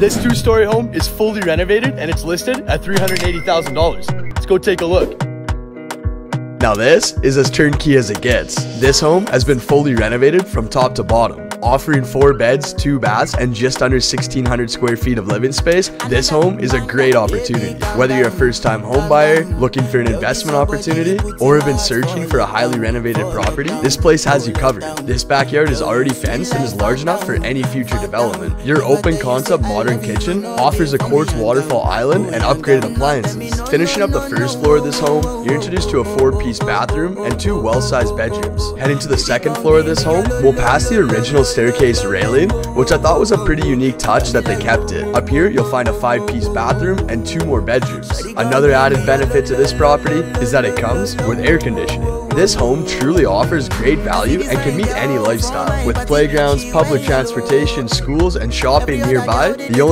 This two-story home is fully renovated and it's listed at $380,000. Let's go take a look. Now this is as turnkey as it gets. This home has been fully renovated from top to bottom. Offering four beds, two baths, and just under 1,600 square feet of living space, this home is a great opportunity. Whether you're a first-time home buyer, looking for an investment opportunity, or have been searching for a highly renovated property, this place has you covered. This backyard is already fenced and is large enough for any future development. Your open concept modern kitchen offers a quartz waterfall island and upgraded appliances. Finishing up the first floor of this home, you're introduced to a four-piece bathroom and two well-sized bedrooms. Heading to the second floor of this home, we'll pass the original staircase railing, which I thought was a pretty unique touch that they kept it. Up here, you'll find a five-piece bathroom and two more bedrooms. Another added benefit to this property is that it comes with air conditioning. This home truly offers great value and can meet any lifestyle. With playgrounds, public transportation, schools, and shopping nearby, the only